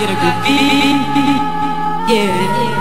get a good feeling. Yeah.